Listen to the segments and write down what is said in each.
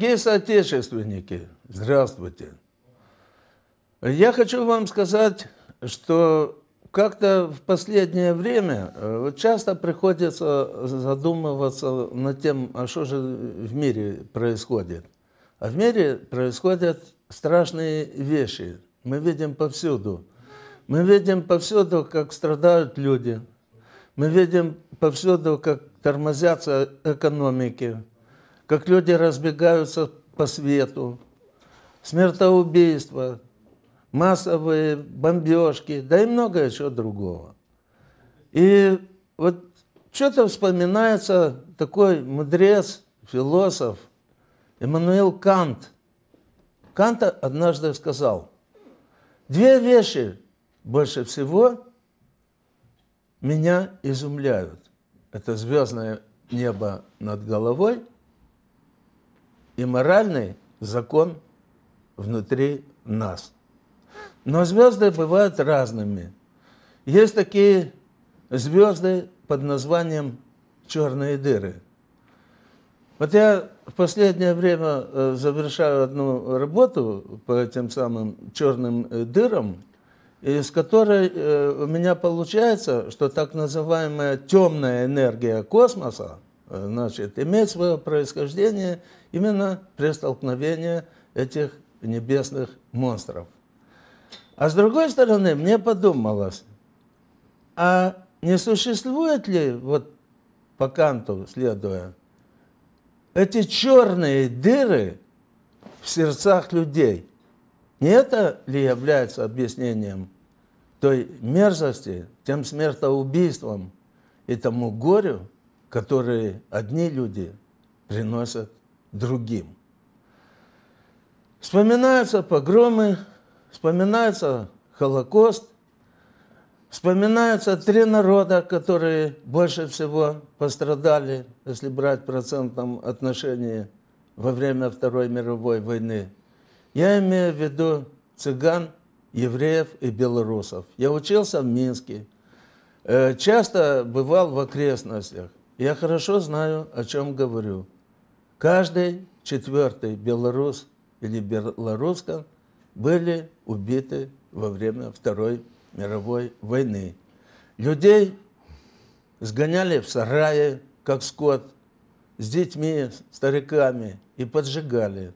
Дорогие соотечественники, здравствуйте. Я хочу вам сказать, что как-то в последнее время э, часто приходится задумываться над тем, а что же в мире происходит. А в мире происходят страшные вещи. Мы видим повсюду. Мы видим повсюду, как страдают люди. Мы видим повсюду, как тормозятся экономики, как люди разбегаются по свету, смертоубийства, массовые бомбежки, да и многое чего другого. И вот что-то вспоминается такой мудрец, философ Эммануил Кант. Кант однажды сказал, две вещи больше всего меня изумляют. Это звездное небо над головой и моральный закон внутри нас – но звезды бывают разными. Есть такие звезды под названием черные дыры. Вот я в последнее время э, завершаю одну работу по этим самым черным э, дырам, из которой э, у меня получается, что так называемая темная энергия космоса значит, имеет свое происхождение именно при столкновении этих небесных монстров. А с другой стороны, мне подумалось, а не существует ли, вот по Канту следуя, эти черные дыры в сердцах людей? Не это ли является объяснением той мерзости, тем смертоубийством и тому горю, которые одни люди приносят другим? Вспоминаются погромы вспоминается Холокост, вспоминаются три народа, которые больше всего пострадали, если брать в процентном отношении во время Второй мировой войны. Я имею в виду цыган, евреев и белорусов. Я учился в Минске, э, часто бывал в окрестностях. Я хорошо знаю, о чем говорю. Каждый четвертый белорус или белоруска – были убиты во время Второй мировой войны. Людей сгоняли в сарае, как скот, с детьми, стариками и поджигали.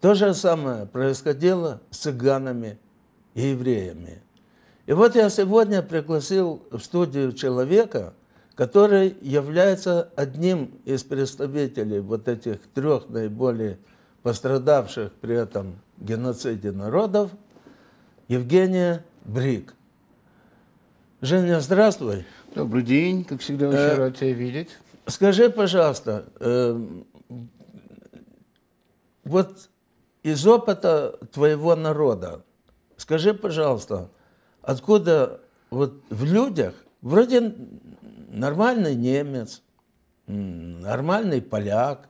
То же самое происходило с цыганами и евреями. И вот я сегодня пригласил в студию человека, который является одним из представителей вот этих трех наиболее пострадавших при этом геноциде народов, Евгения Брик. Женя, здравствуй. Добрый день, как всегда, очень э, рад тебя видеть. Скажи, пожалуйста, э, вот из опыта твоего народа, скажи, пожалуйста, откуда вот в людях, вроде нормальный немец, нормальный поляк,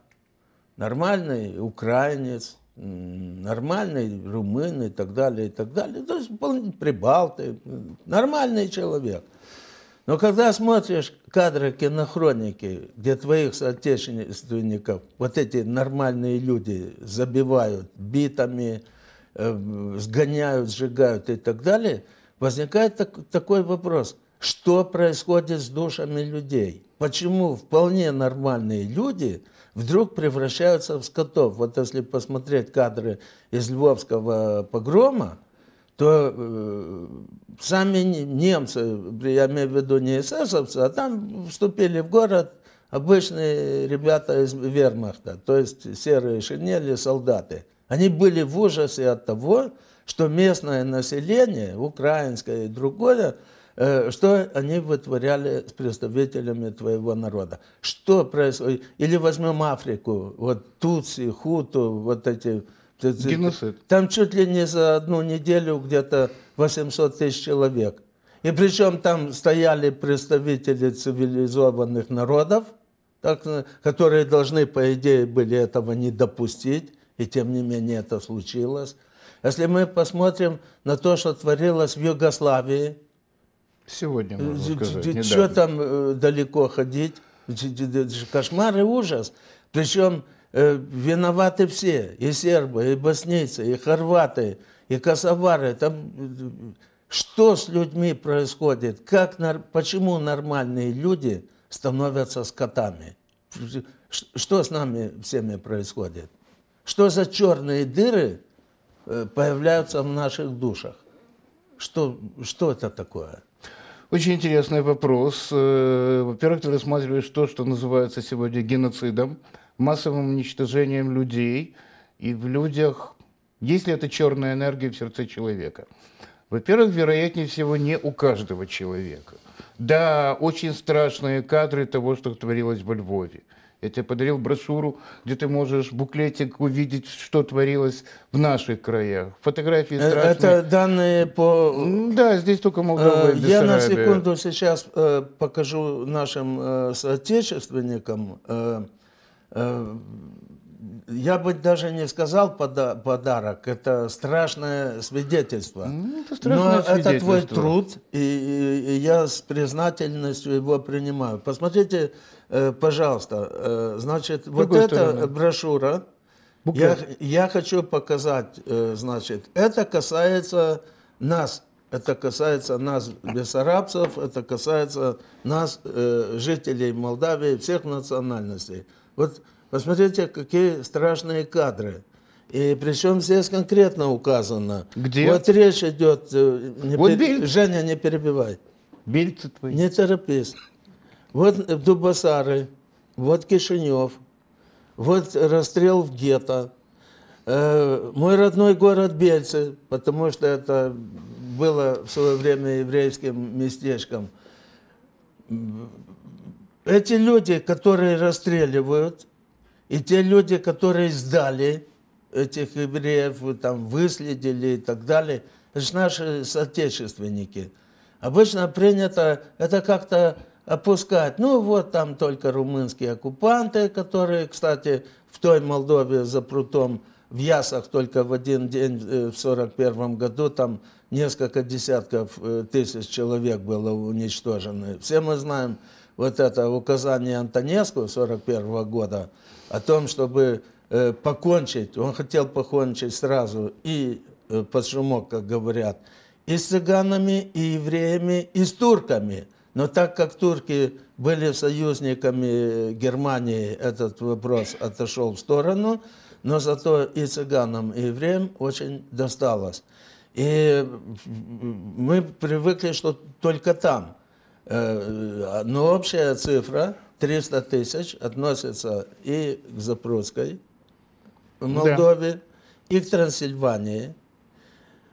нормальный украинец, нормальный румын и так далее, и так далее. То есть прибалты, нормальный человек. Но когда смотришь кадры кинохроники, где твоих соотечественников вот эти нормальные люди забивают битами, э, сгоняют, сжигают и так далее, возникает так, такой вопрос, что происходит с душами людей? Почему вполне нормальные люди – вдруг превращаются в скотов. Вот если посмотреть кадры из Львовского погрома, то э, сами немцы, я имею в виду не эсэсовцы, а там вступили в город обычные ребята из вермахта, то есть серые шинели, солдаты. Они были в ужасе от того, что местное население, украинское и другое, Э, что они вытворяли с представителями твоего народа. Что происходит? Или возьмем Африку, вот Туци, Хуту, вот эти... Геноцид. Там чуть ли не за одну неделю где-то 800 тысяч человек. И причем там стояли представители цивилизованных народов, так, которые должны, по идее, были этого не допустить, и тем не менее это случилось. Если мы посмотрим на то, что творилось в Югославии, Сегодня, можно сказать, Что там э, далеко ходить? Кошмар и ужас. Причем, э, виноваты все, и сербы, и боснийцы, и хорваты, и косовары. Там, что с людьми происходит? Как, почему нормальные люди становятся скотами? Что с нами всеми происходит? Что за черные дыры э, появляются в наших душах? Что, что это такое? Очень интересный вопрос. Э, во-первых, ты рассматриваешь то, что называется сегодня геноцидом, массовым уничтожением людей. И в людях, есть ли это черная энергия в сердце человека? Во-первых, вероятнее всего, не у каждого человека. Да, очень страшные кадры того, что творилось во Львове. Я тебе подарил брошюру, где ты можешь буклетик увидеть, что творилось в наших краях. Фотографии э, страшные. Это данные по... Да, здесь только Молдова и Я на секунду сейчас э, покажу нашим соотечественникам. Я бы даже не сказал пода подарок, это страшное свидетельство. Ну, это страшное Но это твой труд, и, я с признательностью его принимаю. Посмотрите, э, пожалуйста, э, значит, С вот эта стороны? брошюра, я, я хочу показать, э, значит, это касается нас, это касается нас, бессарабцев, это касается нас, э, жителей Молдавии, всех национальностей. Вот Посмотрите, какие страшные кадры. И причем здесь конкретно указано. Где? Вот речь идет. Э, не вот пер... Женя, не перебивай. Бельцы твои. Не торопись. Вот Дубасары, вот Кишинев, вот расстрел в гетто. Э, мой родной город Бельцы, потому что это было в свое время еврейским местечком. Эти люди, которые расстреливают, и те люди, которые сдали этих евреев, там, выследили и так далее, это же наши соотечественники. Обычно принято это как-то опускать. Ну вот там только румынские оккупанты, которые, кстати, в той Молдове за прутом в Ясах только в один день э, в 1941 году там несколько десятков э, тысяч человек было уничтожено. Все мы знаем вот это указание Антонеску 1941 года, о том, чтобы э, покончить, он хотел покончить сразу и под шумок, как говорят, и с цыганами, и евреями, и с турками. Но так как турки были союзниками Германии, этот вопрос отошел в сторону, но зато и цыганам, и евреям очень досталось. И мы привыкли, что только там. Э, но общая цифра 300 тысяч относится и к Запорожской в Молдове, да. и к Трансильвании.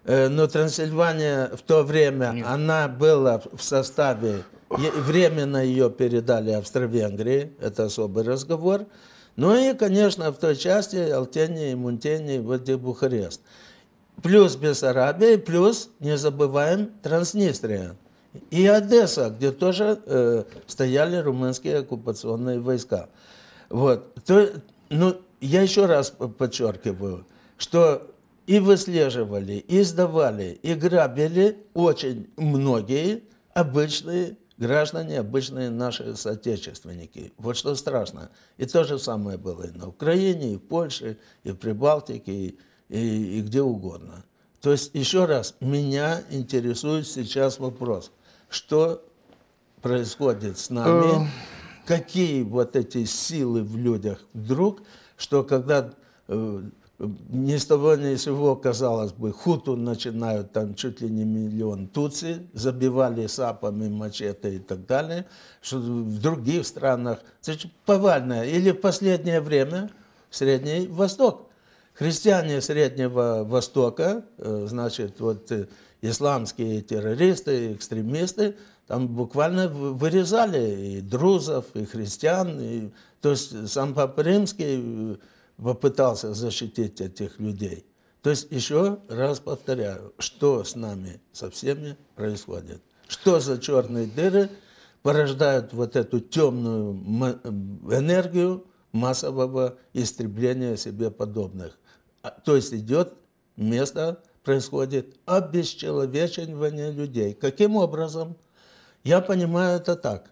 Э, но Трансильвания в то время, Нет. она была в составе, временно ее передали Австро-Венгрии, это особый разговор. Ну и, конечно, в той части Алтении, Мунтении, вот и Бухарест. Плюс Бессарабия, плюс, не забываем, Транснистрия. И Одесса, где тоже э, стояли румынские оккупационные войска. Вот. То, ну, я еще раз подчеркиваю, что и выслеживали, и сдавали, и грабили очень многие обычные граждане, обычные наши соотечественники. Вот что страшно. И то же самое было и на Украине, и в Польше, и в Прибалтике, и, и, и где угодно. То есть, еще раз, меня интересует сейчас вопрос – что происходит с нами, э. какие вот эти силы в людях вдруг, что когда э, ни с того ни с сего, казалось бы, хуту начинают там чуть ли не миллион туци, забивали сапами, мачете и так далее, что в других странах, это повальное. Или в последнее время Средний Восток. Христиане Среднего Востока, э, значит, вот исламские террористы, экстремисты, там буквально вырезали и друзов, и христиан. И, то есть сам Папа Римский э, попытался защитить этих людей. То есть еще раз повторяю, что с нами со всеми происходит. Что за черные дыры порождают вот эту темную энергию массового истребления себе подобных. А, то есть идет место происходит обесчеловечивание людей. Каким образом? Я понимаю это так.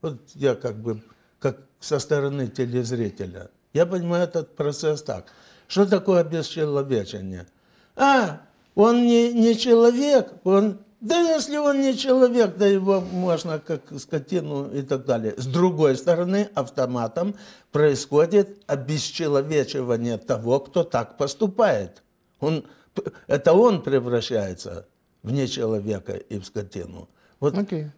Вот я как бы, как со стороны телезрителя. Я понимаю этот процесс так. Что такое обесчеловечение? А, он не, не человек, он... Да если он не человек, да его можно как скотину и так далее. С другой стороны, автоматом происходит обесчеловечивание того, кто так поступает. Он, это он превращается в нечеловека и в скотину. Вот okay.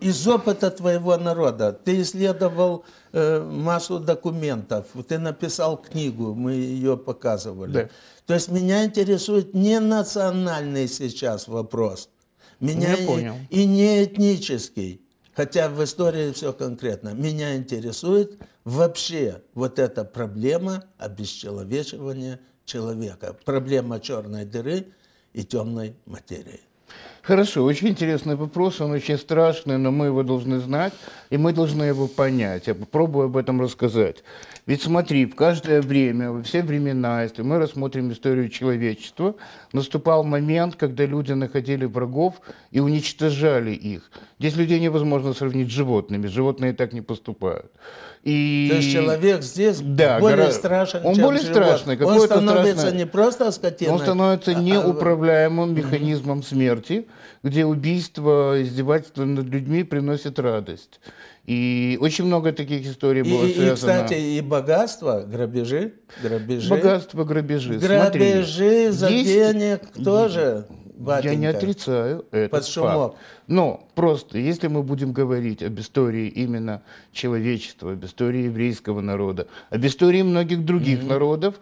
из опыта твоего народа ты исследовал э, массу документов, ты написал книгу, мы ее показывали. Да. То есть меня интересует не национальный сейчас вопрос, меня Я понял. и не этнический, хотя в истории все конкретно. Меня интересует вообще вот эта проблема обесчеловечивания человека, проблема черной дыры и темной материи. Хорошо, очень интересный вопрос, он очень страшный, но мы его должны знать, и мы должны его понять. Я попробую об этом рассказать. Ведь смотри, в каждое время, во все времена, если мы рассмотрим историю человечества, наступал момент, когда люди находили врагов и уничтожали их. Здесь людей невозможно сравнить с животными, животные так не поступают. И... То есть человек здесь да, более гора... страшен, Он чем более живот. страшный. Он становится страшное... не просто скотиной. Он становится а, а, неуправляемым механизмом смерти, где убийство, издевательство над людьми приносит радость. И очень много таких историй было и, связано. И, кстати, и богатство, грабежи, грабежи. Богатство, грабежи. Грабежи Смотри, за есть... денег тоже. Батенька, Я не отрицаю этот под шумок. факт. Но просто, если мы будем говорить об истории именно человечества, об истории еврейского народа, об истории многих других mm-hmm. народов,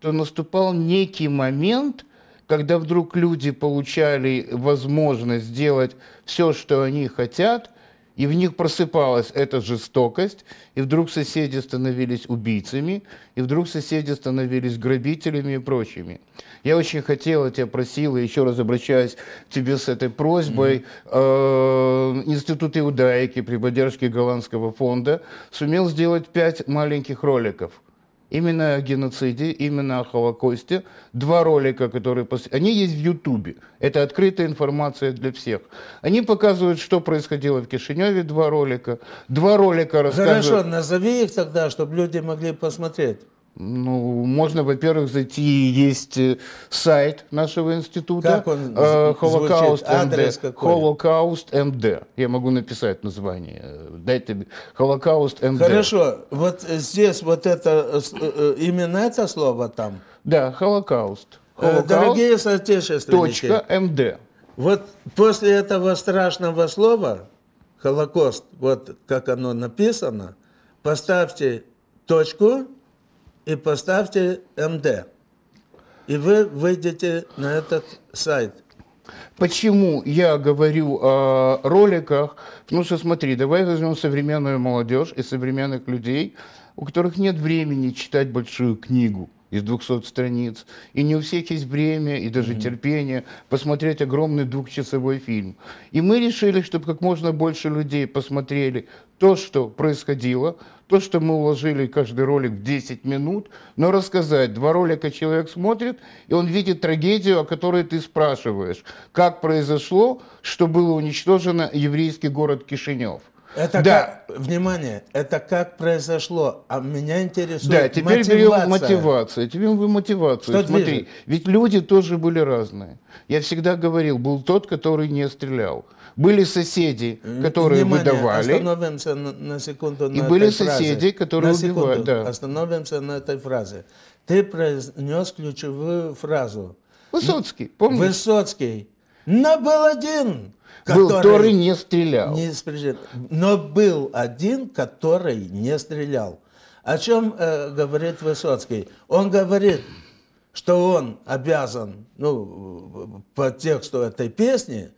то наступал некий момент, когда вдруг люди получали возможность сделать все, что они хотят, и в них просыпалась эта жестокость, и вдруг соседи становились убийцами, и вдруг соседи становились грабителями и прочими. Я очень хотел, я тебя просил, и еще раз обращаюсь к тебе с этой просьбой. Mm-hmm. Институт Иудаики при поддержке Голландского фонда сумел сделать пять маленьких роликов – именно о геноциде, именно о Холокосте. Два ролика, которые... Они есть в Ютубе. Это открытая информация для всех. Они показывают, что происходило в Кишиневе, два ролика. Два ролика рассказывают... Хорошо, назови их тогда, чтобы люди могли посмотреть. Ну, можно, во-первых, зайти, есть э, сайт нашего института. Как он э, Holocaust Адрес MD. какой? Holocaust MD. Я могу написать название. Дайте Holocaust MD. Хорошо. Вот здесь вот это, э, именно это слово там? Да, Holocaust. Holocaust Дорогие соотечественники. Точка MD. Вот после этого страшного слова, Холокост, вот как оно написано, поставьте точку, и поставьте МД. И вы выйдете на этот сайт. Почему я говорю о роликах? Потому что смотри, давай возьмем современную молодежь и современных людей, у которых нет времени читать большую книгу из 200 страниц. И не у всех есть время и даже mm-hmm. терпение посмотреть огромный двухчасовой фильм. И мы решили, чтобы как можно больше людей посмотрели то, что происходило, то, что мы уложили каждый ролик в 10 минут, но рассказать. Два ролика человек смотрит, и он видит трагедию, о которой ты спрашиваешь. Как произошло, что было уничтожено еврейский город Кишинев. Это да. как, внимание, это как произошло, а меня интересует Да, теперь мотивация. берем мотивацию. Теперь вы мотивацию. Что Смотри, движет? ведь люди тоже были разные. Я всегда говорил, был тот, который не стрелял. Были соседи, которые Внимание, выдавали. Остановимся на, на секунду на И были соседи, фразе. которые на секунду, убивали. Да. Остановимся на этой фразе. Ты произнес ключевую фразу. Высоцкий, помнишь? Высоцкий. Но был один, который, был, который не стрелял. Не стрелял. Но был один, который не стрелял. О чем э, говорит Высоцкий? Он говорит, что он обязан, ну, по тексту этой песни,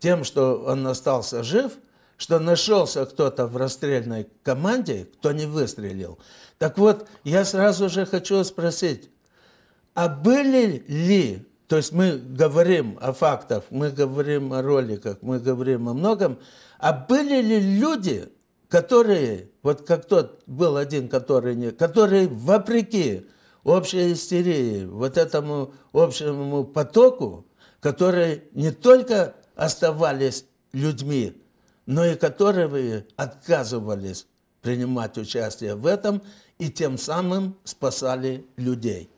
тем, что он остался жив, что нашелся кто-то в расстрельной команде, кто не выстрелил. Так вот, я сразу же хочу спросить, а были ли, то есть мы говорим о фактах, мы говорим о роликах, мы говорим о многом, а были ли люди, которые, вот как тот был один, который не, которые вопреки общей истерии, вот этому общему потоку, который не только оставались людьми, но и которые отказывались принимать участие в этом и тем самым спасали людей.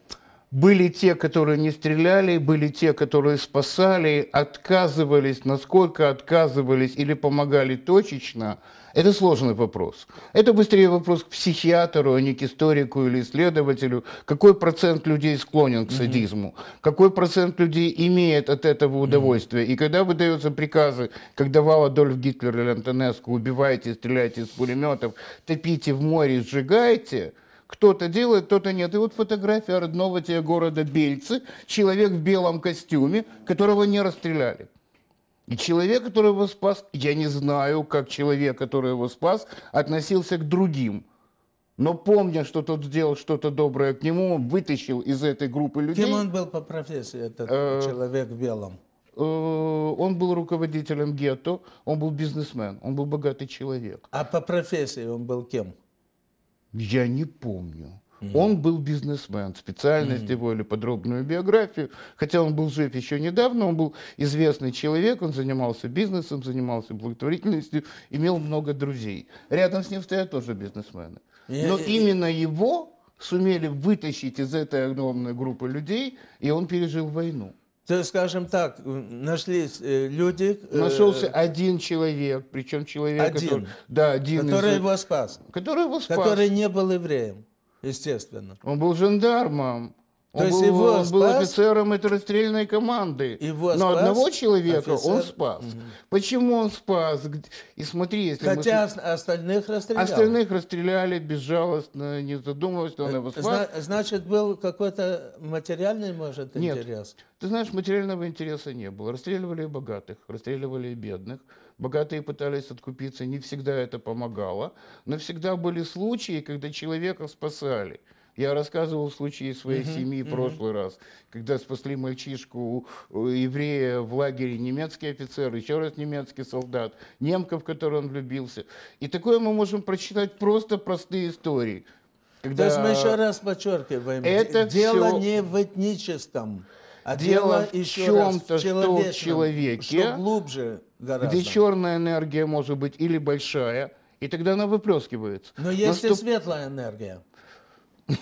Были те, которые не стреляли, были те, которые спасали, отказывались, насколько отказывались или помогали точечно. Это сложный вопрос. Это быстрее вопрос к психиатру, а не к историку или исследователю. Какой процент людей склонен к садизму? Mm-hmm. Какой процент людей имеет от этого удовольствие? Mm-hmm. И когда выдаются приказы, как давал Адольф Гитлер или Антонеску, убивайте, стреляйте из пулеметов, топите в море, сжигайте – кто-то делает, кто-то нет. И вот фотография родного тебе города Бельцы, человек в белом костюме, которого не расстреляли. И человек, который его спас, я не знаю, как человек, который его спас, относился к другим. Но помня, что тот сделал что-то доброе к нему, он вытащил из этой группы людей... Кем он был по профессии, этот э, человек в белом? Э, он был руководителем гетто, он был бизнесмен, он был богатый человек. А по профессии он был кем? Я не помню. Он был бизнесмен, специальность mm. его или подробную биографию, хотя он был жив еще недавно, он был известный человек, он занимался бизнесом, занимался благотворительностью, имел много друзей. Рядом с ним стоят тоже бизнесмены. Но именно его сумели вытащить из этой огромной группы людей, и он пережил войну. То скажем так, нашлись э, люди... Э, Нашелся один человек, причем человек, один, который, да, один который из, его спас. Который его спас. Который не был евреем, естественно. Он был жандармом. То он есть был, его он спас, был офицером этой расстрельной команды. Его Но спас одного человека офицер. он спас. Угу. Почему он спас? И смотри, если Хотя мы... остальных расстреляли. Остальных расстреляли безжалостно, не задумываясь, что он его спас. Зна- значит, был какой-то материальный, может, Нет. интерес? Ты знаешь, материального интереса не было. Расстреливали и богатых, расстреливали и бедных. Богатые пытались откупиться, не всегда это помогало. Но всегда были случаи, когда человека спасали. Я рассказывал случаи своей uh-huh, семьи в прошлый раз, когда спасли мальчишку еврея в лагере, немецкий офицер, еще раз немецкий солдат, немка, в которую он влюбился. И такое мы можем прочитать просто простые истории. Когда... То есть мы еще раз подчеркиваем, это дело все... не в этническом, а дело, дело в чем-то, что в человеке, что глубже гораздо. где черная энергия может быть или большая, и тогда она выплескивается. Но есть Наступ... и светлая энергия.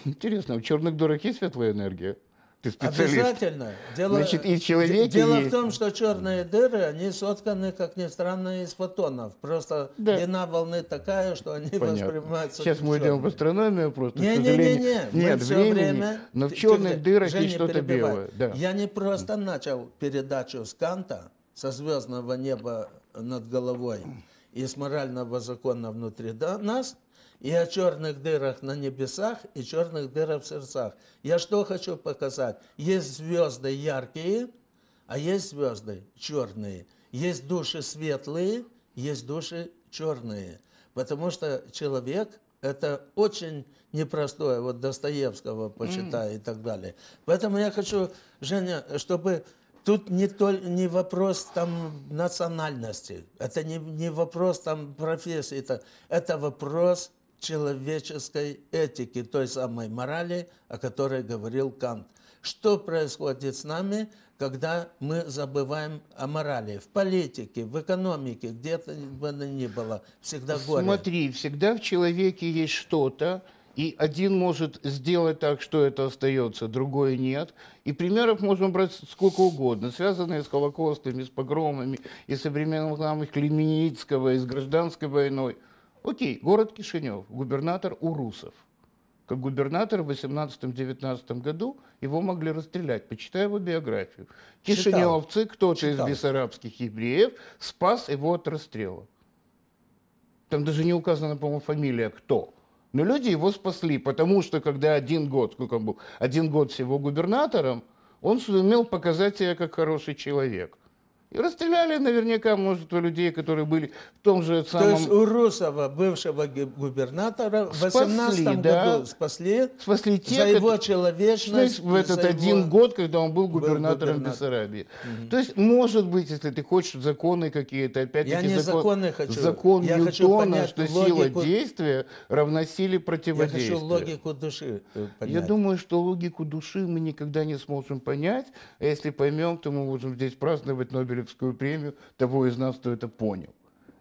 Интересно, в черных дырах есть светлая энергия? Ты специалист. Обязательно. Дело, Значит, и в человеке Дело есть... в том, что черные дыры, они сотканы, как ни странно, из фотонов. Просто да. длина волны такая, что они Понятно. воспринимаются Сейчас мы идем в астрономию просто, не, не, не, не. Нет все времени, время... но в черных ты, дырах есть что-то белое. Да. Я не просто начал передачу с Канта, со звездного неба над головой и с морального закона внутри нас – и о черных дырах на небесах, и черных дырах в сердцах. Я что хочу показать? Есть звезды яркие, а есть звезды черные. Есть души светлые, есть души черные. Потому что человек – это очень непростое, вот Достоевского почитай mm. и так далее. Поэтому я хочу, Женя, чтобы Тут не, то, не вопрос там национальности, это не, не вопрос там профессии, это, это вопрос человеческой этики, той самой морали, о которой говорил Кант. Что происходит с нами, когда мы забываем о морали? В политике, в экономике, где-то бы ни было, всегда горе. Смотри, всегда в человеке есть что-то, и один может сделать так, что это остается, другой нет. И примеров можно брать сколько угодно, связанные с Холокостами, с погромами, и современным хламом Клеменицкого, и с гражданской войной – Окей, город Кишинев, губернатор Урусов. Как губернатор в 18-19 году его могли расстрелять. Почитай его биографию. Кишиневцы, кто-то из бессарабских евреев, спас его от расстрела. Там даже не указана, по-моему, фамилия кто. Но люди его спасли, потому что когда один год, сколько он был, один год всего губернатором, он сумел показать себя как хороший человек. И расстреляли наверняка множество людей, которые были в том же самом... То есть у Русова, бывшего губернатора, в 18 да, году спасли, спасли те, за его человечность. В этот один его... год, когда он был губернатором губернатор. Бессарабии. Угу. То есть, может быть, если ты хочешь законы какие-то, опять-таки... Я не закон, законы хочу. Закон Я Ньютона, хочу понять что логику... сила действия равна силе противодействия. Я хочу логику души э, понять. Я думаю, что логику души мы никогда не сможем понять, а если поймем, то мы можем здесь праздновать Нобель Нобелевскую премию того из нас, кто это понял.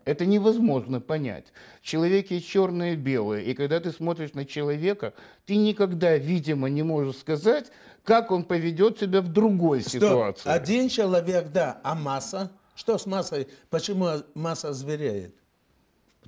Это невозможно понять. В человеке есть черное и белое. И когда ты смотришь на человека, ты никогда, видимо, не можешь сказать, как он поведет себя в другой Стоп. ситуации. Один человек, да, а масса? Что с массой? Почему масса звереет?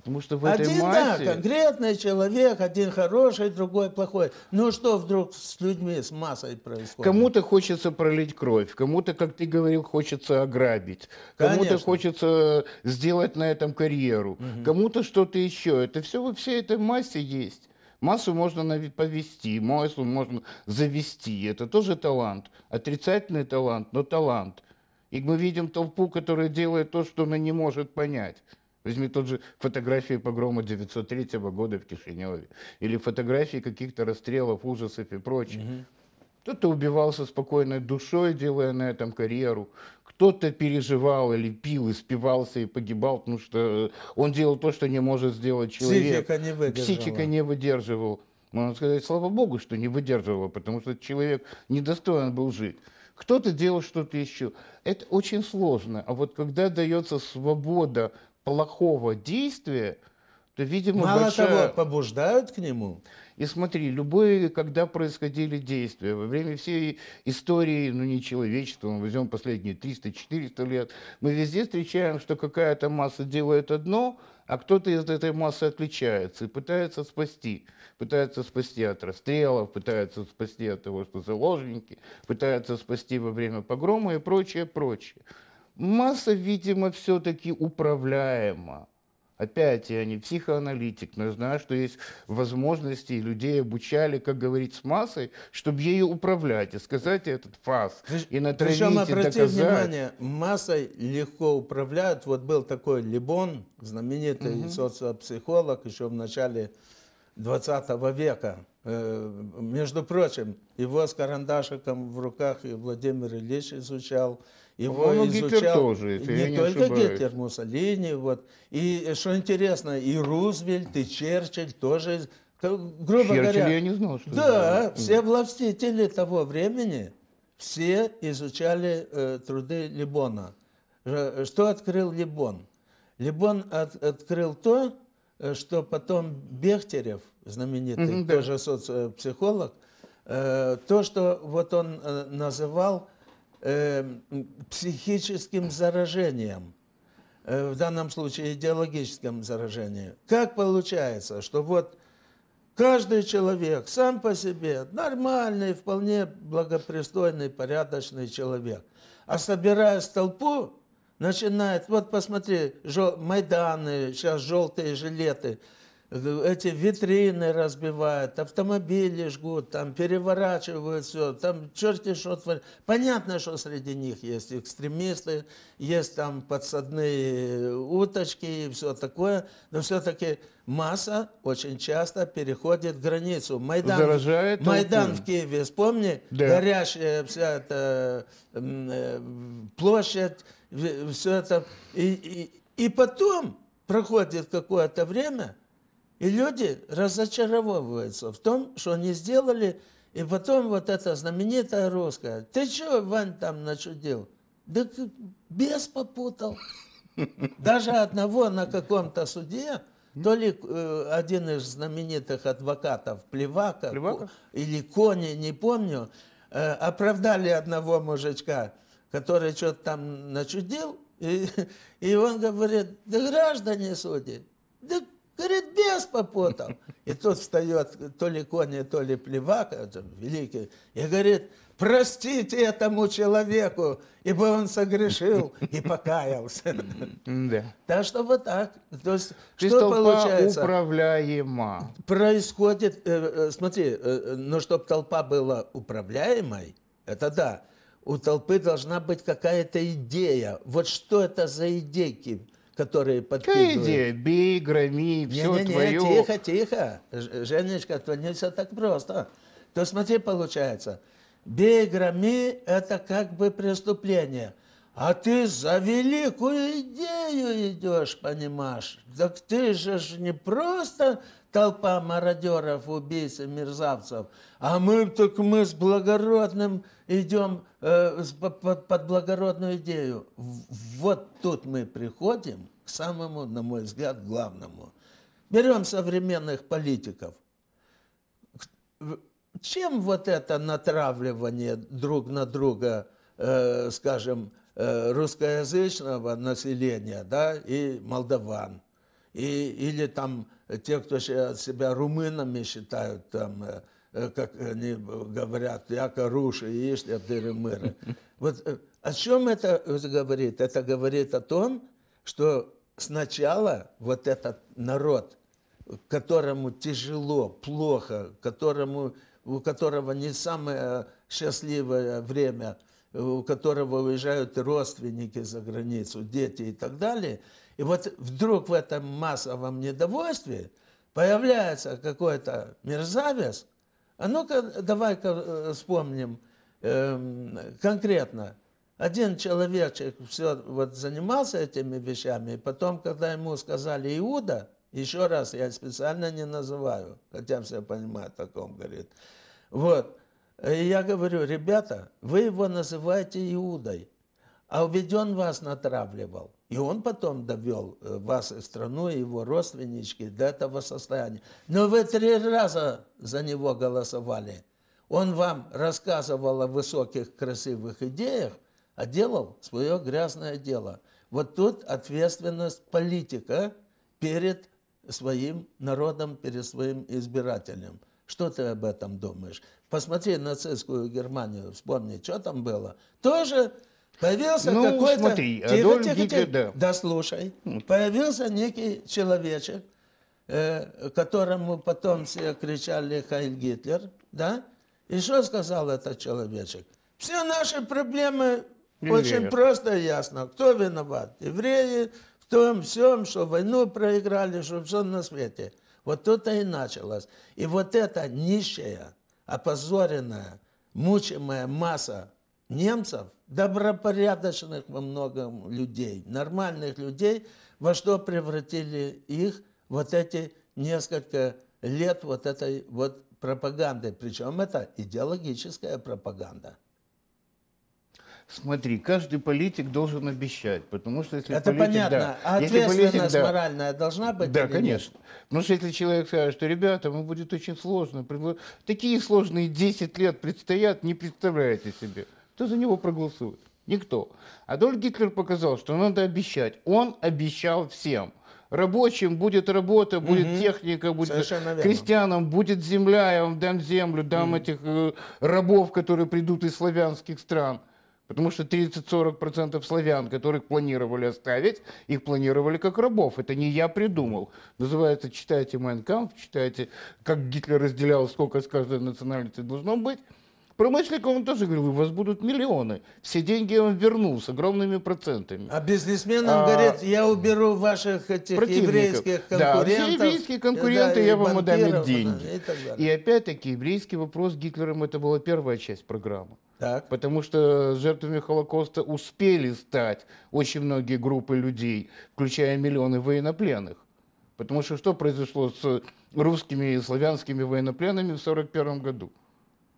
Потому что в этой один, массе... да, конкретный человек, один хороший, другой плохой. Ну что вдруг с людьми, с массой происходит? Кому-то хочется пролить кровь, кому-то, как ты говорил, хочется ограбить, кому-то хочется сделать на этом карьеру, кому-то что-то еще. Это все во всей этой массе есть. Массу можно повести, массу можно завести. Это тоже талант. Отрицательный талант, но талант. И мы видим толпу, которая делает то, что она не может понять. Возьми тот же фотографии погрома 903 года в Кишиневе. Или фотографии каких-то расстрелов, ужасов и прочее. Кто-то убивался спокойной душой, делая на этом карьеру. Кто-то переживал или пил, и спивался и погибал, потому что он делал то, что не может сделать человек. Психика не выдержала. Психика не выдерживал. Можно сказать, слава богу, что не выдерживала, потому что человек недостоин был жить. Кто-то делал что-то еще. Это очень сложно. А вот когда дается свобода плохого действия, то, видимо, Мало большая... того, побуждают к нему. И смотри, любые, когда происходили действия, во время всей истории, ну не человечества, мы возьмем последние 300-400 лет, мы везде встречаем, что какая-то масса делает одно, а кто-то из этой массы отличается и пытается спасти. Пытается спасти от расстрелов, пытается спасти от того, что заложники, пытается спасти во время погрома и прочее, прочее. Масса, видимо, все-таки управляема. Опять я не психоаналитик, но я знаю, что есть возможности, и людей обучали, как говорить с массой, чтобы ею управлять, и сказать этот фас, и натравить, Причем, и обрати доказать. внимание, массой легко управляют. Вот был такой Либон, знаменитый социопсихолог еще в начале 20 века. Э, Между прочим, его с карандашиком в руках и Владимир Ильич изучал. Его По-моему, Гитлер изучал тоже, я не не только ошибаюсь. Гитлер, Муссолини. Вот. И э, что интересно, и Рузвельт, и Черчилль тоже, грубо Черчилль говоря... я не знал, что Да, это. все властители того времени, все изучали э, труды Либона. Что открыл Либон? Либон от- открыл то, что потом Бехтерев, знаменитый да. тоже социопсихолог, э, то, что вот он э, называл э, психическим заражением э, в данном случае идеологическом заражении. Как получается, что вот каждый человек сам по себе нормальный, вполне благопристойный, порядочный человек, а собираясь в толпу, начинает, вот посмотри, жел- Майданы, сейчас желтые жилеты, эти витрины разбивают, автомобили жгут, там переворачивают все, там черти что творят. Понятно, что среди них есть экстремисты, есть там подсадные уточки и все такое, но все-таки масса очень часто переходит границу. Майдан, Заражает Майдан толпу. в Киеве, вспомни, Да. горящая вся эта э, площадь, все это. И, и, и потом проходит какое-то время, и люди разочаровываются в том, что они сделали, и потом вот эта знаменитая русская, ты что, Вань, там начудил? Да бес попутал. Даже одного на каком-то суде, то ли э, один из знаменитых адвокатов Плевака Плевака? или Кони, не помню, э, оправдали одного мужичка, который что-то там начудил, и, и он говорит, да граждане судьи, да, говорит, бес попутал. И тут встает то ли Кони, то ли Плевак, великий, и говорит, простите этому человеку, ибо он согрешил и покаялся. Да. Так что вот так. То есть, То есть что получается? управляема. происходит, э, э, смотри, э, э, но чтобы толпа была управляемой, это да, у толпы должна быть какая-то идея. Вот что это за идейки, которые Какая подкидывают? идея? Бей, громи, все Не-не-не, твое. тихо, тихо. Женечка, то не все так просто. То смотри, получается, бей, громи – это как бы преступление. А ты за великую идею идешь, понимаешь? Так ты же ж не просто толпа мародеров, убийц и мерзавцев, а мы так мы с благородным идем э, под, под благородную идею. Вот тут мы приходим к самому, на мой взгляд, главному. Берем современных политиков. Чем вот это натравливание друг на друга, э, скажем, русскоязычного населения да, и молдаван? И, или там те, кто себя румынами считают, там, э, э, как они говорят, яко руши, есть дыры мыры. Вот э, о чем это говорит? Это говорит о том, что сначала вот этот народ, которому тяжело, плохо, которому, у которого не самое счастливое время, у которого уезжают родственники за границу, дети и так далее, и вот вдруг в этом массовом недовольстве появляется какой-то мерзавец, а ну-ка давай-ка э, вспомним э, конкретно, один человечек все вот занимался этими вещами, и потом, когда ему сказали Иуда, еще раз, я специально не называю, хотя все понимают, о ком говорит. Вот. И я говорю, ребята, вы его называете Иудой, а ведь он вас натравливал. И он потом довел э, вас и страну, и его родственнички до этого состояния. Но вы три раза за него голосовали. Он вам рассказывал о высоких, красивых идеях, а делал свое грязное дело. Вот тут ответственность политика перед своим народом, перед своим избирателем. Что ты об этом думаешь? Посмотри нацистскую Германию, вспомни, что там было. Тоже появился ну, какой-то... смотри, тихо, Адольф тихо, Гитлер, тихо. да. да слушай. Появился некий человечек, э, которому потом все кричали «Хайль Гитлер», да? И что сказал этот человечек? Все наши проблемы Евреев. очень просто и ясно. Кто виноват? Евреи в том всем, что войну проиграли, что все на свете. Вот тут-то и началось. И вот эта нищая, опозоренная, мучимая масса немцев, добропорядочных во многом людей, нормальных людей, во что превратили их вот эти несколько лет вот этой вот пропаганды. Причем это идеологическая пропаганда. Смотри, каждый политик должен обещать, потому что если Это политик, понятно. да, а если ответственность политик, да, моральная должна быть? Да, конечно. Потому что если человек скажет, что, ребята, ему будет очень сложно, такие сложные 10 лет предстоят, не представляете себе, кто за него проголосует? Никто. Адольф Гитлер показал, что надо обещать. Он обещал всем. Рабочим будет работа, будет Мгм. техника, будет Совершенно верно. крестьянам будет земля, я вам дам землю, дам этих э, рабов, которые придут из славянских стран. Потому что 30-40% славян, которых планировали оставить, их планировали как рабов. Это не я придумал. Называется «Читайте Майнкамп», читайте, как Гитлер разделял, сколько с каждой национальности должно быть. Про Мышлика он тоже говорил, у вас будут миллионы. Все деньги я вам верну с огромными процентами. А бизнесменам А, говорит, я уберу ваших этих еврейских Да, конкурентов. все еврейские конкуренты, да, я вам отдам деньги. И. И опять-таки, еврейский вопрос с Гитлером это была первая часть программы. Так. Потому что жертвами Холокоста успели стать очень многие группы людей, включая миллионы военнопленных. Потому что что произошло с русскими и славянскими военнопленными в 1941 году?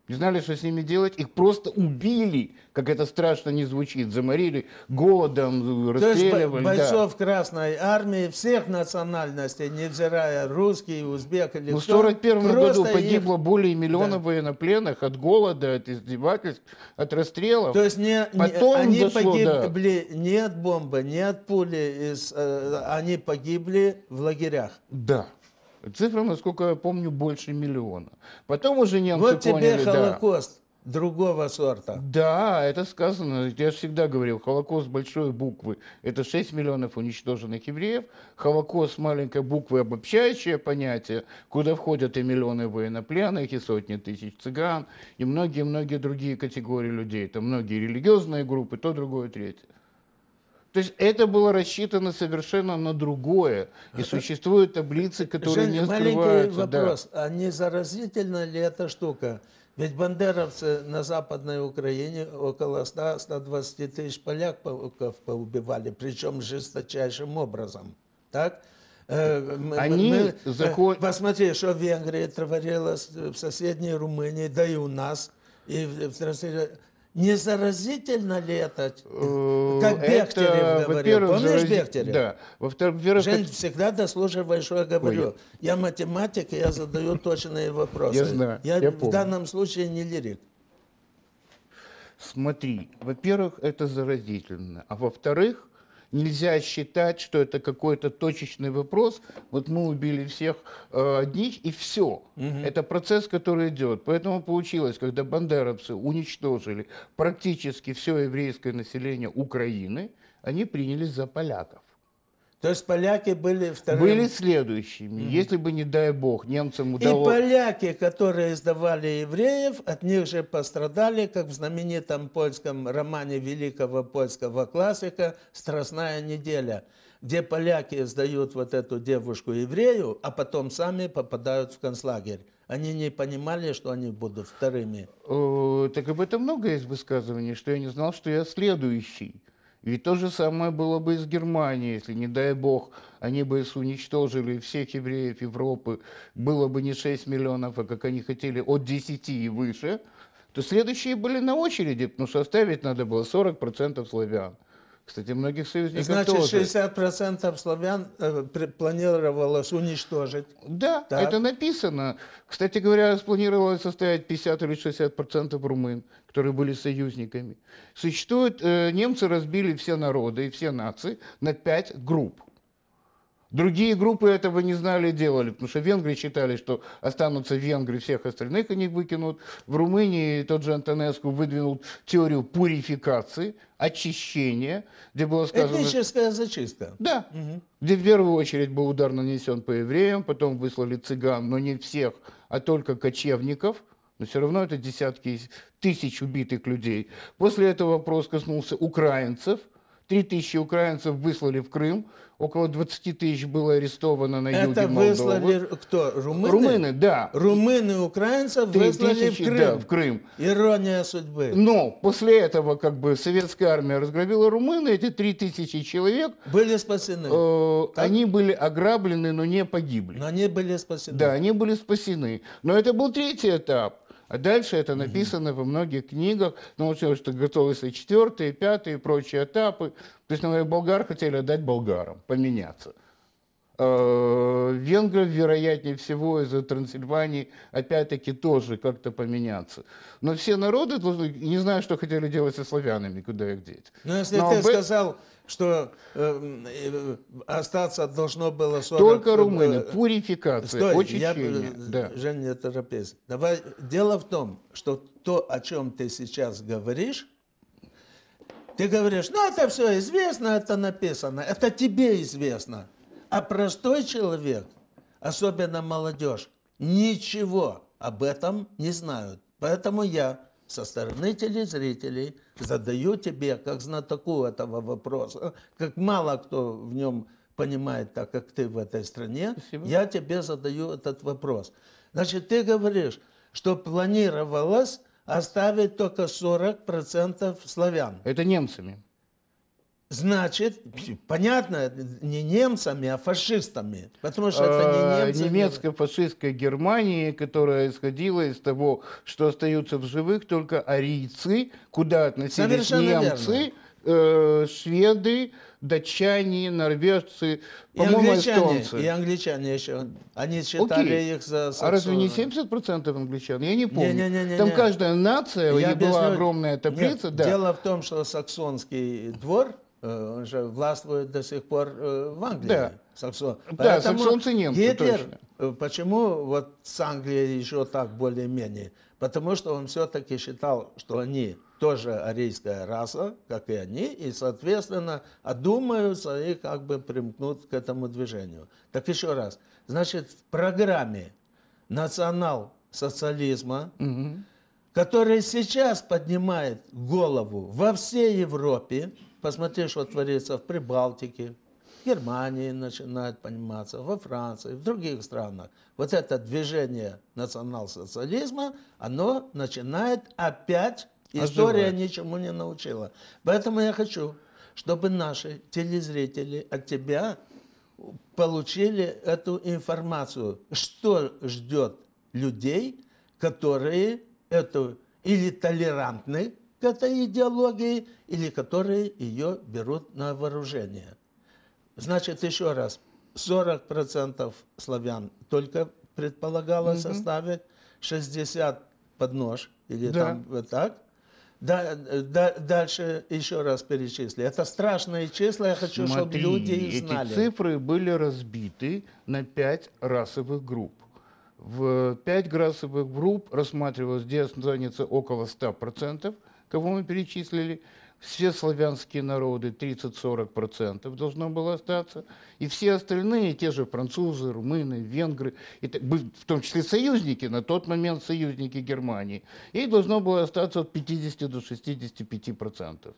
Не знали, что с ними делать, их просто убили, как это страшно не звучит, заморили голодом, То есть бо- расстреливали. да. бойцов Красной Армии всех национальностей, невзирая русский, узбек или Ну, в кто, 1941 году просто их- погибло более миллиона Да. военнопленных от голода, от издевательств, от расстрелов. То есть не, Потом они дошло, погибли не от бомбы, не от пули, из, э, они погибли в лагерях. Да. Цифра, насколько я помню, больше миллиона. Потом уже немцы вот тебе поняли, да. Холокост другого сорта. Да, это сказано. Я всегда говорил, Холокост большой буквы – это 6 миллионов уничтоженных евреев. Холокост маленькой буквы – обобщающее понятие, куда входят и миллионы военнопленных, и сотни тысяч цыган, и многие-многие другие категории людей. Это многие религиозные группы, то, другое, третье. То есть это было рассчитано совершенно на другое. И существуют таблицы, которые Жень, не маленький скрываются. да. вопрос. А не заразительна ли эта штука? Ведь бандеровцы на Западной Украине около 100-120 тысяч поляков поубивали, причем жесточайшим образом. Так? Э, Они мы- э, Посмотри, что в Венгрии творилось, в соседней Румынии, да и у нас. И, в- в. Не заразительно ли это? Э, Как Бехтерев говорил. Помнишь зарази- Бехтерев? Да. Во-вторых, Жень, всегда дослушивай, что я говорю. Я математик, и я задаю точные вопросы. Я знаю, Я, я в помню. данном случае не лирик. Смотри, во-первых, это заразительно, а во-вторых, нельзя считать, что это какой-то точечный вопрос. Вот мы убили всех э, одних и все. Это процесс, который идет. Поэтому получилось, когда бандеровцы уничтожили практически все еврейское население Украины, они принялись за поляков. То есть поляки были вторым. Были следующими. Если бы, не дай бог, немцам И удалось... поляки, которые издавали евреев, от них же пострадали, как в знаменитом польском романе великого польского классика «Страстная неделя», где поляки издают вот эту девушку еврею, а потом сами попадают в концлагерь. Они не понимали, что они будут вторыми. Э, Так об этом много есть высказываний, что я не знал, что я следующий. Ведь то же самое было бы и с Германией, если, не дай бог, они бы уничтожили всех евреев Европы, было бы не 6 миллионов, а как они хотели, от 10 и выше, то следующие были на очереди, потому что оставить надо было 40% славян. Кстати, многих союзников Значит, тоже. 60% славян э, планировалось уничтожить. Да, Так. это написано. Кстати говоря, спланировалось составить 50 или 60 процентов румын, которые были союзниками. Существует, э, немцы разбили все народы и все нации на пять групп. Другие группы этого не знали и делали, потому что венгры считали, что останутся венгры, всех остальных они выкинут. В Румынии тот же Антонеску выдвинул теорию пурификации, очищения, где было сказано... Этническая зачистка. Да, где в первую очередь был удар нанесен по евреям, потом выслали цыган, но не всех, а только кочевников. Но все равно это десятки тысяч убитых людей. После этого вопрос коснулся украинцев. Три тысячи украинцев выслали в Крым, около 20 тысяч было арестовано на юге Это Молдовы. выслали кто? Румыны? Румыны, да. Румыны украинцев выслали в тысячи, Крым. да, в Крым. Ирония судьбы. Но после этого как бы советская армия разгромила румыны, эти три тысячи человек, Были спасены. э, они были ограблены, но не погибли. Но они были спасены. Да, они были спасены. Но это был третий этап. А дальше это написано во многих книгах, ну, вот что готовился четвертый, пятый и прочие этапы. То есть, например, болгар хотели отдать болгарам, поменяться. Э, Венгров, вероятнее всего, из-за Трансильвании, опять-таки, тоже как-то поменяться. Но все народы, должны- не знаю, что хотели делать со славянами, куда их деть. Но если Но ты об э- сказал, что э, э, остаться должно было 40... Только румыны, э, пурификация, Стой, я, очищение. э, да. Женя, не торопись. Давай, дело в том, что то, о чем ты сейчас говоришь, ты говоришь, ну это все известно, это написано, это тебе известно. А простой человек, особенно молодежь, ничего об этом не знают. Поэтому я со стороны телезрителей задаю тебе, как знатоку этого вопроса, как мало кто в нем понимает, так как ты в этой стране, Спасибо. я тебе задаю этот вопрос. Значит, ты говоришь, что планировалось оставить только 40% славян. Это немцами. Значит, понятно, не немцами, а фашистами. Потому что это не немцы. не- немецко-фашистской Германии, которая исходила из того, что остаются в живых только арийцы, куда относились Совершенно немцы, э, шведы, датчане, норвежцы, И по-моему, англичане, эстонцы. и англичане еще. Они считали Окей. их за А разве не саксонов. 70% англичан? Я не помню. Не-не-не-не-не. Там каждая нация, у Я была объясню. огромная таблица. Нет, да. Дело в том, что саксонский двор, он же властвует до сих пор э, в Англии. Да. Саксон. Да, саксонцы немцы, Гитлер, точно. э, почему вот с Англией еще так более-менее? Потому что он все-таки считал, что они тоже арийская раса, как и они, и, соответственно, одумаются и как бы примкнут к этому движению. Так еще раз, значит, в программе национал-социализма который сейчас поднимает голову во всей Европе. Посмотри, что творится в Прибалтике, в Германии начинает подниматься, во Франции, в других странах. Вот это движение национал-социализма, оно начинает опять, история Оживать. ничему не научила. Поэтому я хочу, чтобы наши телезрители от тебя получили эту информацию, что ждет людей, которые эту или толерантны к этой идеологии или которые ее берут на вооружение. Значит, еще раз, 40% славян только предполагалось угу. оставить, 60 под нож или да. там вот так. Да, да, дальше еще раз перечисли. Это страшные числа, я хочу, Смотри, чтобы люди их знали. Эти цифры были разбиты на пять расовых групп. В пять расовых групп рассматривалось, где останется около 100%, кого мы перечислили, все славянские народы, 30-40% должно было остаться, и все остальные, те же французы, румыны, венгры, в том числе союзники, на тот момент союзники Германии, их должно было остаться от 50 до 65%.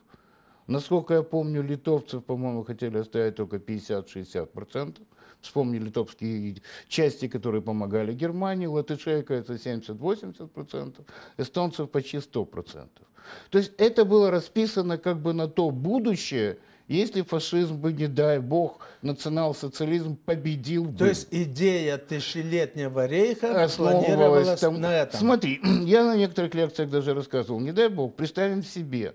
Насколько я помню, литовцев, по-моему, хотели оставить только 50-60%. Вспомни литовские части, которые помогали Германии. Латышей, это 70-80%. Эстонцев почти 100%. То есть это было расписано как бы на то будущее, если фашизм бы, не дай бог, национал-социализм победил бы. То есть идея тысячелетнего рейха планировалась там... на этом? Смотри, я на некоторых лекциях даже рассказывал, не дай бог, представим себе,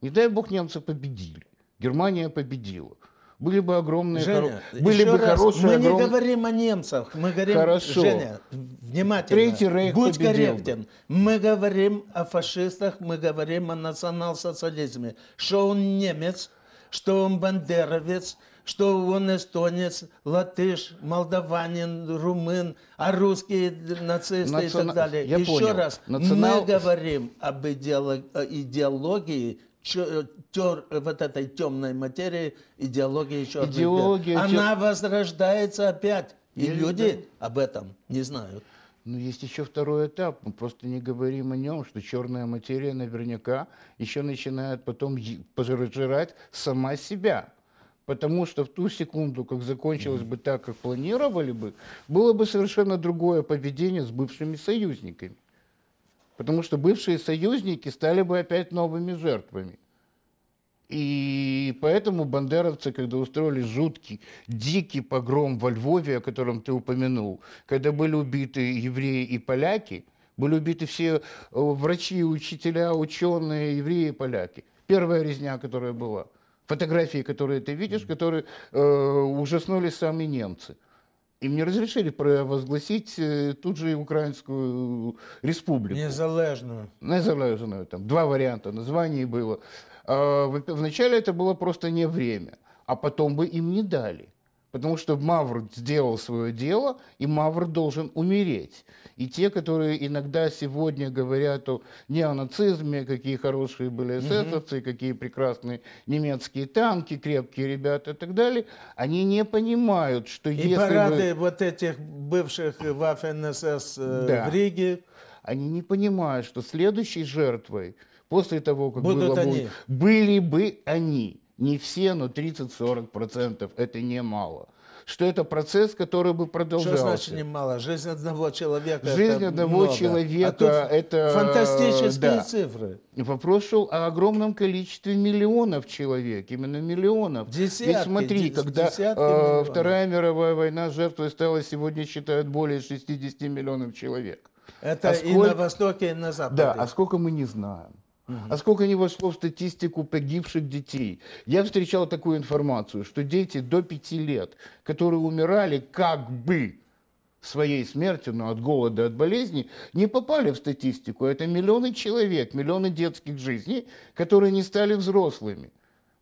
не дай бог немцы победили, Германия победила были бы огромные, Женя, хоро... были бы раз, хорошие. Мы огром... не говорим о немцах, мы говорим, Хорошо. Женя, внимательно, Третий рейх будь корректен. Бы. Мы говорим о фашистах, мы говорим о национал-социализме. Что он немец, что он бандеровец, что он эстонец, латыш, молдаванин, румын, а русские нацисты Национа... и так далее. Я Еще понял. раз, Национал... мы говорим об идеологии тер, вот этой темной материи, идеологии черных Идеология Она возрождается опять. И Или люди да. об этом не знают. Но есть еще второй этап. Мы просто не говорим о нем, что черная материя наверняка еще начинает потом пожирать сама себя. Потому что в ту секунду, как закончилось бы так, как планировали бы, было бы совершенно другое поведение с бывшими союзниками. Потому что бывшие союзники стали бы опять новыми жертвами. И поэтому бандеровцы, когда устроили жуткий, дикий погром во Львове, о котором ты упомянул, когда были убиты евреи и поляки, были убиты все э, врачи, учителя, ученые, евреи и поляки. Первая резня, которая была. Фотографии, которые ты видишь, которые э, ужаснулись сами немцы. Им не разрешили провозгласить э, тут же и Украинскую республику. Незалежную. Незалежную. Там два варианта названий было. А, вначале это было просто не время, а потом бы им не дали. Потому что Мавр сделал свое дело, и Мавр должен умереть. И те, которые иногда сегодня говорят о неонацизме, какие хорошие были эсэсовцы, угу. какие прекрасные немецкие танки, крепкие ребята и так далее, они не понимают, что и если парады вы... вот этих бывших Waffen-СС э, да. в Риге... Они не понимают, что следующей жертвой после того, как Будут было, они. были бы они. Не все, но 30-40% это немало. Что это процесс, который бы продолжался. Что значит немало? Жизнь одного человека Жизнь это одного много. человека а это... Фантастические да. цифры. Вопрос шел о огромном количестве миллионов человек, именно миллионов. Десятки, Ведь смотри, когда э, Вторая мировая война жертвой стала, сегодня считают более 60 миллионов человек. Это а сколько... и на Востоке, и на Западе. Да, а сколько мы не знаем. Угу. А сколько не вошло в статистику погибших детей? Я встречал такую информацию, что дети до пяти лет, которые умирали как бы своей смертью, но от голода, от болезни, не попали в статистику. Это миллионы человек, миллионы детских жизней, которые не стали взрослыми.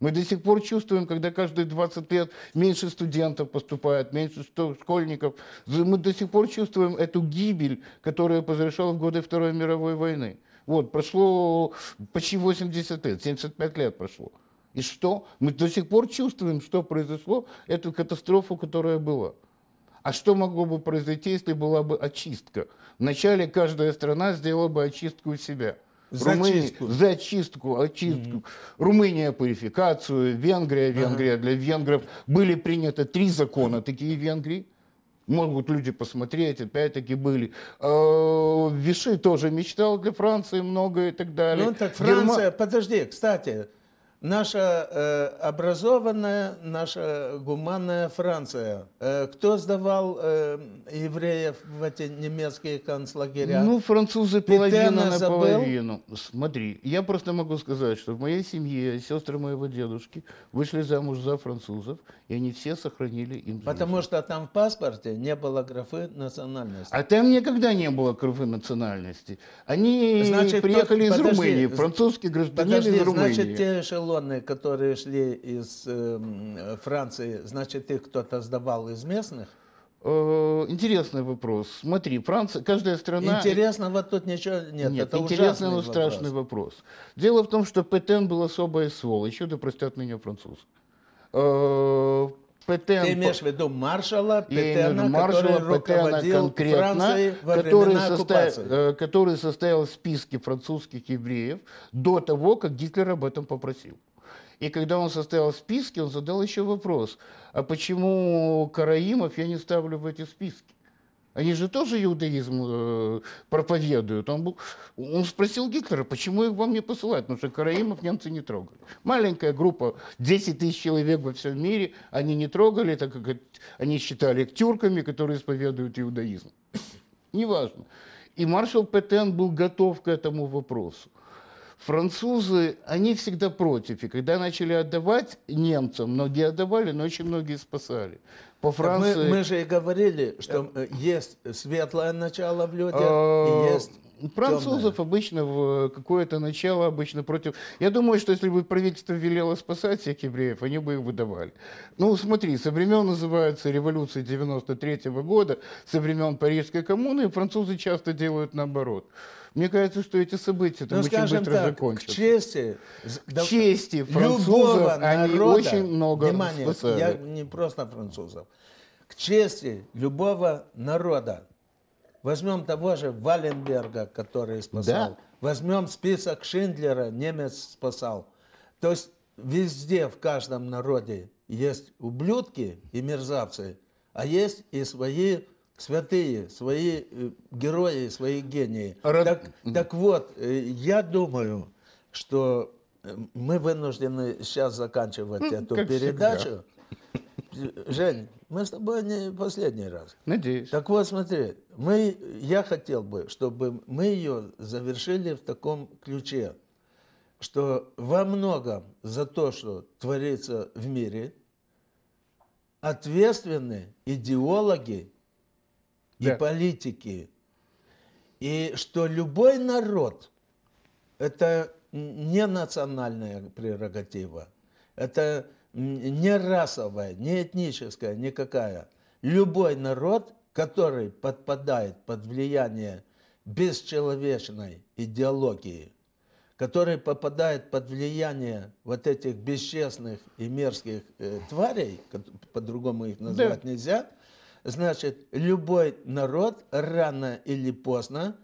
Мы до сих пор чувствуем, когда каждые 20 лет меньше студентов поступает, меньше школьников. Мы до сих пор чувствуем эту гибель, которая произошла в годы Второй мировой войны. Вот, прошло почти 80 лет, 75 лет прошло. И что? Мы до сих пор чувствуем, что произошло, эту катастрофу, которая была. А что могло бы произойти, если была бы очистка? Вначале каждая страна сделала бы очистку у себя. Зачистку. Румыния, зачистку, очистку. Mm-hmm. Румыния пурификацию, Венгрия, Венгрия. Ага. Для венгров были приняты три закона такие в Венгрии. Могут люди посмотреть, опять-таки были. А, Виши тоже мечтал для Франции много и так далее. Ну так Франция, Герма... подожди, кстати, наша э, образованная, наша гуманная Франция. Э, кто сдавал э, евреев в эти немецкие концлагеря? Ну, французы половина на половину. Смотри, я просто могу сказать, что в моей семье сестры моего дедушки вышли замуж за французов, и они все сохранили им Потому что там в паспорте не было графы национальности. А там никогда не было графы национальности. Они значит, приехали кто... из подожди, Румынии, французские граждане подожди, из Румынии. Значит, те эшелоны, которые шли из э, Франции, значит, их кто-то сдавал из местных? Э, интересный вопрос. Смотри, Франция, каждая страна... Интересного тут ничего нет. Нет, это интересный, но страшный вопрос. Дело в том, что Петен был особая сволочь. Еще да простят меня француз. Петен, Ты имеешь в виду маршала Петена, маршала который Петена конкретно, который, состоял, который состоял в списке французских евреев до того, как Гитлер об этом попросил. И когда он состоял в списке, он задал еще вопрос, а почему караимов я не ставлю в эти списки? Они же тоже иудаизм э, проповедуют. Он, он спросил Гитлера, почему их вам не посылать, потому что караимов немцы не трогали. Маленькая группа, 10 тысяч человек во всем мире, они не трогали, так как они считали их тюрками, которые исповедуют иудаизм. Неважно. И маршал Петен был готов к этому вопросу. Французы, они всегда против. И когда начали отдавать немцам, многие отдавали, но очень многие спасали. По Франции... Мы, мы же и говорили, что э, есть светлое начало в людях и есть Французов темное. обычно в какое-то начало обычно против. Я думаю, что если бы правительство велело спасать всех евреев, они бы их выдавали. Ну, смотри, со времен называется революции 93 -го года, со времен Парижской коммуны, французы часто делают наоборот. Мне кажется, что эти события там ну, очень быстро так, закончатся. К чести, к чести французов они народа, очень много внимание, спасали. Я не просто французов. К чести любого народа. Возьмем того же Валенберга, который спасал. Да. Возьмем список Шиндлера, немец спасал. То есть везде, в каждом народе есть ублюдки и мерзавцы, а есть и свои святые, свои э, герои, свои гении. Род... Так, так вот, э, я думаю, что э, мы вынуждены сейчас заканчивать ну, эту передачу. Всегда. Жень, мы с тобой не последний раз. Надеюсь. Так вот, смотри, мы, я хотел бы, чтобы мы ее завершили в таком ключе, что во многом за то, что творится в мире, ответственны идеологи да. и политики. И что любой народ – это не национальная прерогатива, это не расовая, не этническая, никакая. Любой народ, который подпадает под влияние бесчеловечной идеологии, который попадает под влияние вот этих бесчестных и мерзких э, тварей, по-другому их назвать да. нельзя – Значит, любой народ рано или поздно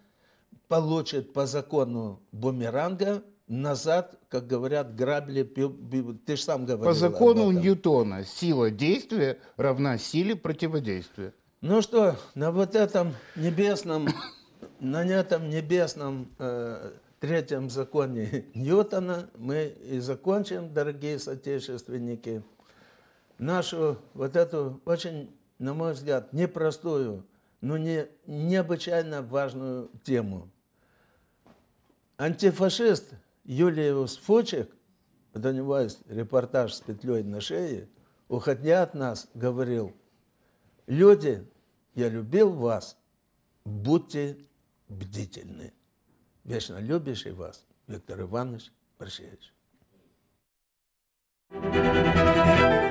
получит по закону бумеранга назад, как говорят, грабли, ты же сам говорил По закону Ньютона сила действия равна силе противодействия. Ну что, на вот этом небесном, на этом небесном э, третьем законе Ньютона мы и закончим, дорогие соотечественники, нашу вот эту очень на мой взгляд, непростую, но не, необычайно важную тему. Антифашист Юлиус Фучек, вот у него есть репортаж с петлей на шее, уходя от нас, говорил, люди, я любил вас, будьте бдительны. Вечно любящий вас Виктор Иванович Борщевич. Thank you.